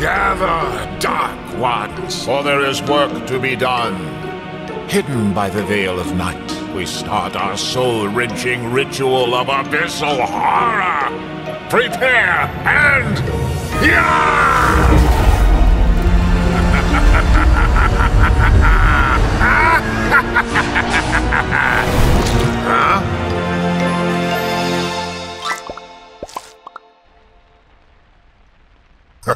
Gather, Dark Ones, for there is work to be done. Hidden by the veil of night, we start our soul-wrenching ritual of abyssal horror. Prepare and... Yeah!